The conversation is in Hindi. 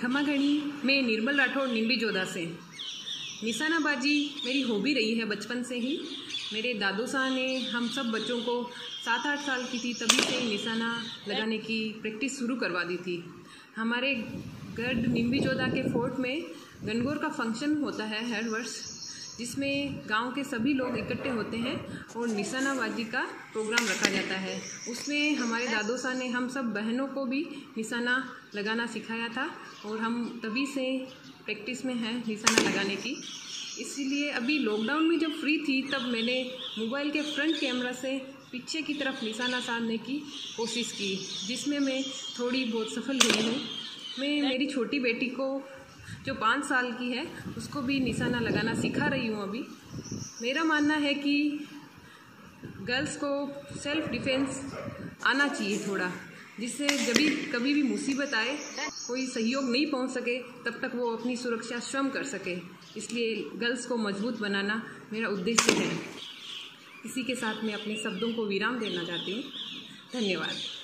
खमागणी मैं निर्मल राठौड़ निम्बी जोधा से। निशानाबाजी मेरी हॉबी रही है बचपन से ही। मेरे दादू साह ने हम सब बच्चों को सात आठ साल की थी, तभी से निशाना लगाने की प्रैक्टिस शुरू करवा दी थी। हमारे गढ़ निम्बी जोधा के फोर्ट में गनगौर का फ़ंक्शन होता है हर वर्ष। जिसमें गाँव के सभी लोग इकट्ठे होते हैं और निशानाबाजी का प्रोग्राम रखा जाता है। उसमें हमारे दादो साहब ने हम सब बहनों को भी निशाना लगाना सिखाया था और हम तभी से प्रैक्टिस में हैं निशाना लगाने की। इसीलिए अभी लॉकडाउन में जब फ्री थी, तब मैंने मोबाइल के फ्रंट कैमरा से पीछे की तरफ़ निशाना साधने की कोशिश की, जिसमें मैं थोड़ी बहुत सफल हुई हूँ। मैं मेरी छोटी बेटी को जो पाँच साल की है, उसको भी निशाना लगाना सिखा रही हूँ अभी। मेरा मानना है कि गर्ल्स को सेल्फ डिफेंस आना चाहिए थोड़ा, जिससे जब भी, कभी भी मुसीबत आए, कोई सहयोग नहीं पहुँच सके, तब तक वो अपनी सुरक्षा स्वयं कर सके। इसलिए गर्ल्स को मज़बूत बनाना मेरा उद्देश्य है। इसी के साथ मैं अपने शब्दों को विराम देना चाहती हूँ। धन्यवाद।